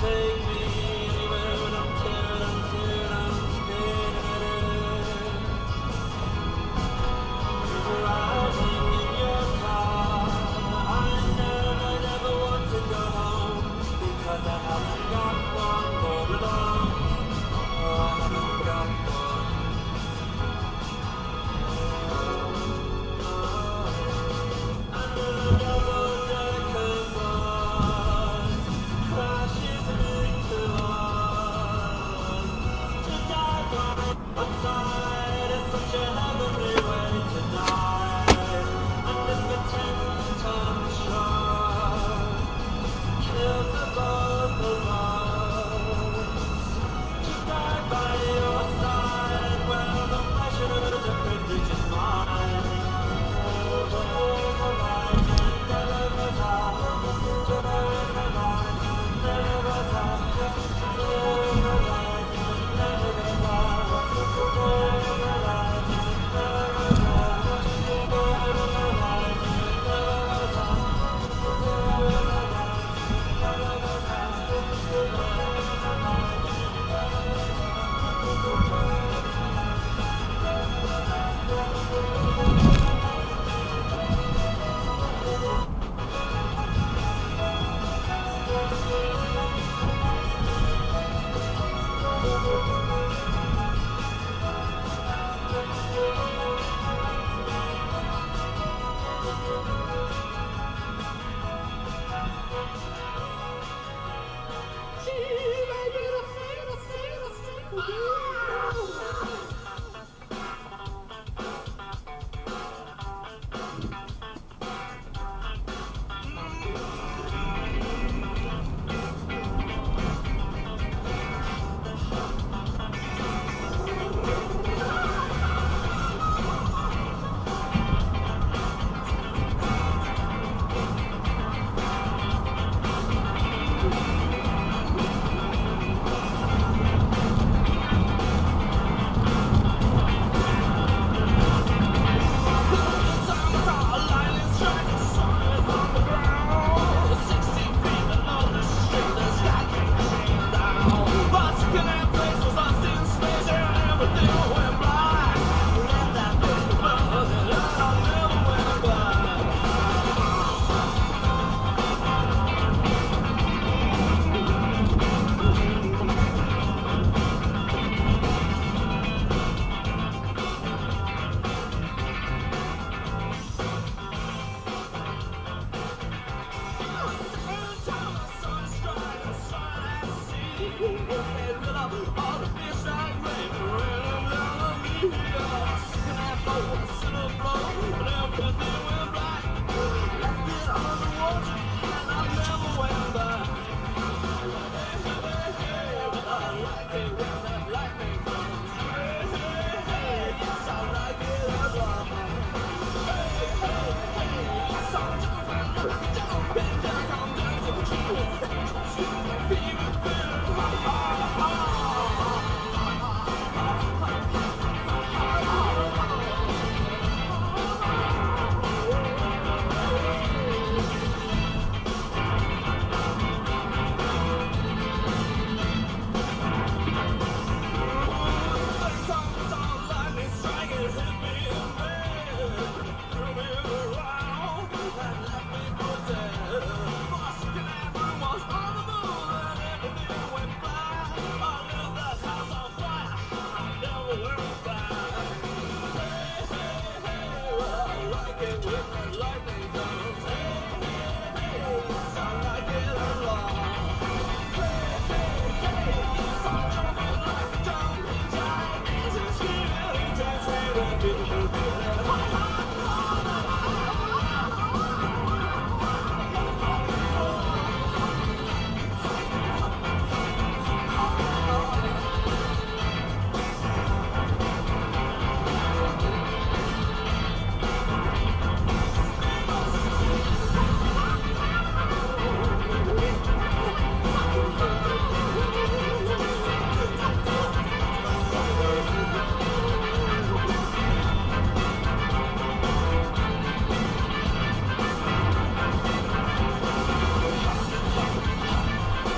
say Hey, hey, hey, I like it